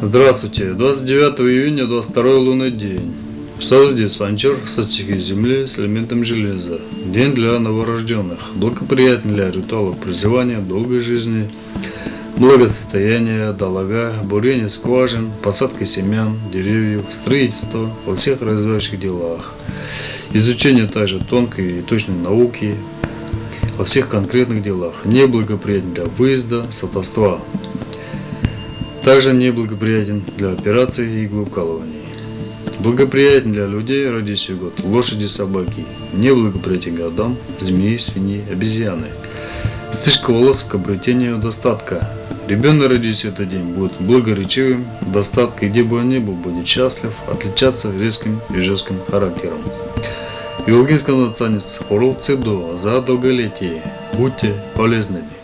Здравствуйте. 29 июня, 22 лунный день. В Сауде Санчер со стихией Земли с элементом железа. День для новорожденных. Благоприятный для ритуала призывания, долгой жизни, благосостояния, долога, бурения скважин, посадки семян, деревьев, строительства во всех развивающих делах. Изучение также тонкой и точной науки во всех конкретных делах. Неблагоприятен для выезда, сватовства. Также неблагоприятен для операций и иглоукалываний. Благоприятен для людей, родивших год, лошади, собаки. Неблагоприятен годам, змеи, свиньи, обезьяны. Стрижка волос к обретению достатка. Ребенок, родившийся в этот день, будет благоречивым, достатка, где бы он ни был, будет счастлив, отличаться резким и жестким характером. Биологический националист Хорл Цидо за долголетие. Будьте полезными.